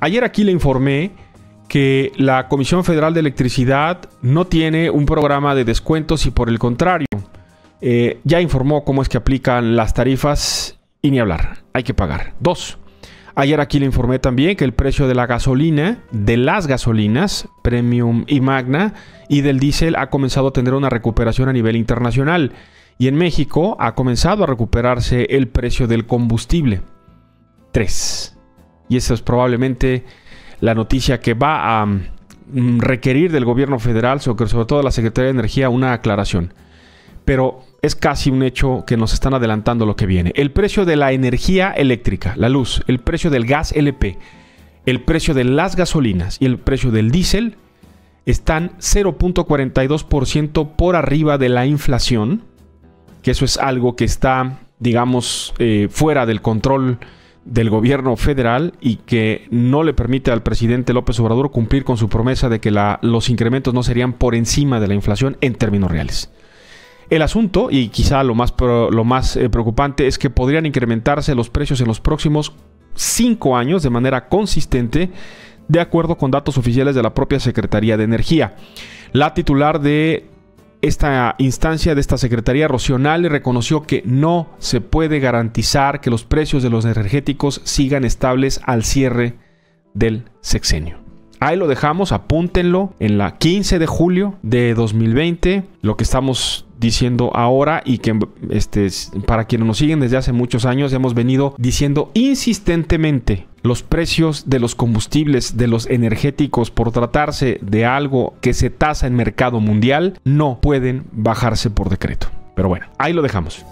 Ayer aquí le informé que la Comisión Federal de Electricidad no tiene un programa de descuentos y por el contrario, eh, ya informó cómo es que aplican las tarifas y ni hablar, hay que pagar. Dos, ayer aquí le informé también que el precio de la gasolina, de las gasolinas, Premium y Magna, y del diésel ha comenzado a tener una recuperación a nivel internacional. Y en México ha comenzado a recuperarse el precio del combustible. Tres. Y esa es probablemente la noticia que va a mm, requerir del gobierno federal, sobre, todo de la Secretaría de Energía, una aclaración. Pero es casi un hecho que nos están adelantando lo que viene. El precio de la energía eléctrica, la luz, el precio del gas LP, el precio de las gasolinas y el precio del diésel están 0.42% por arriba de la inflación, que eso es algo que está, digamos, eh, fuera del control del gobierno federal y que no le permite al presidente López Obrador cumplir con su promesa de que los incrementos no serían por encima de la inflación en términos reales. El asunto, y quizá lo más, lo más eh, preocupante, es que podrían incrementarse los precios en los próximos cinco años de manera consistente, de acuerdo con datos oficiales de la propia Secretaría de Energía. La titular de esta instancia de esta Secretaría Rocional reconoció que no se puede garantizar que los precios de los energéticos sigan estables al cierre del sexenio. Ahí lo dejamos, apúntenlo en la 15 de julio de 2020, lo que estamos diciendo ahora y que este, para quienes nos siguen desde hace muchos años hemos venido diciendo insistentemente los precios de los combustibles, de los energéticos, por tratarse de algo que se tasa en mercado mundial, no pueden bajarse por decreto. Pero bueno, ahí lo dejamos.